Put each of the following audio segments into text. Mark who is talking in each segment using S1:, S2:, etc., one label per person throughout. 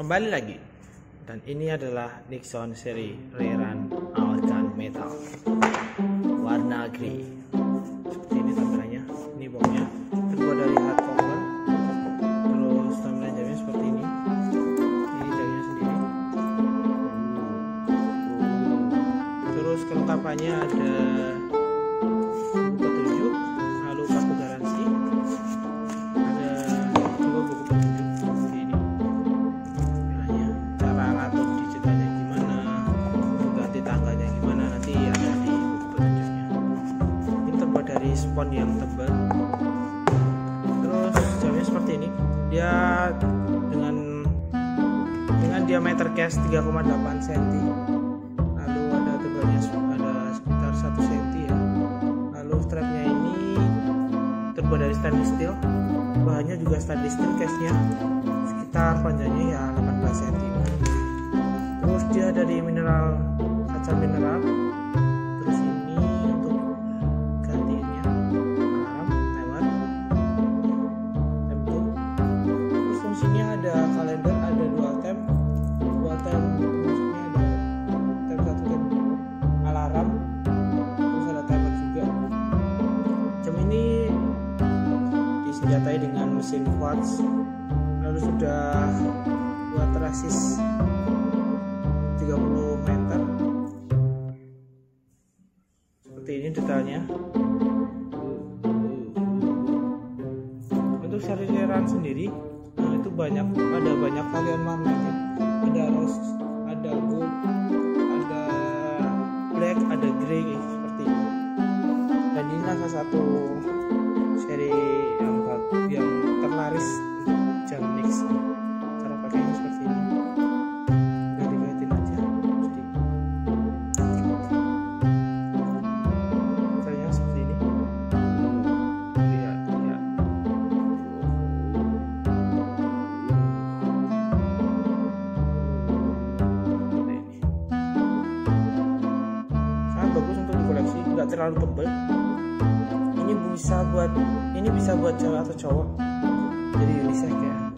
S1: kembali lagi. Dan ini adalah Nixon seri Rerun Alkan Metal. Warna grey seperti ini tampilannya. Ini boxnya. Terbuat dari hardcover terus tampilan jamnya seperti ini. Ini jamnya sendiri. Terus kelengkapannya ada spon yang tebal. Terus jamnya seperti ini. Dia dengan dengan diameter case 3,8 cm lalu ada tebalnya ada sekitar 1 cm ya. Lalu strapnya ini terbuat dari stainless steel. Bahannya juga stainless steel case nya sekitar panjangnya ya 18 cm terus dia dari mineral kaca mineral disenjatai dengan mesin quartz lalu sudah buat rasis 30 meter. Seperti ini detailnya. Untuk seri-serian sendiri nah itu banyak ada banyak varian warnanya. Ada rose ada gold ada black ada grey seperti ini dan ini salah satu seri yang yang terlaris untuk jam Nixon cara pakainya seperti ini. Udah dikaitin aja mesti. Caranya seperti ini. Lihat lihat sangat bagus untuk dikoleksi nggak terlalu tebal bisa buat ini bisa buat cewek atau cowok? Jadi unisex ya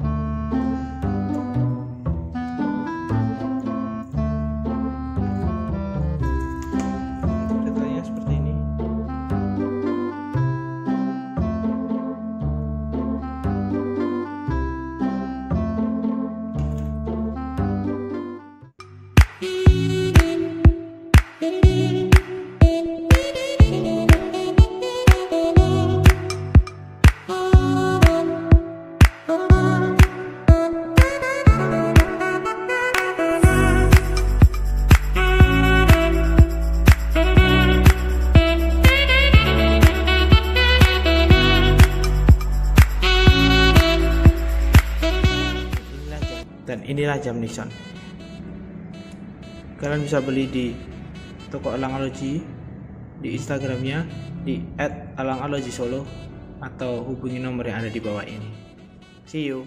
S1: inilah jam Nixon kalian bisa beli di toko Alangalogy di Instagramnya di @alangalogy solo atau hubungi nomor yang ada di bawah ini. See you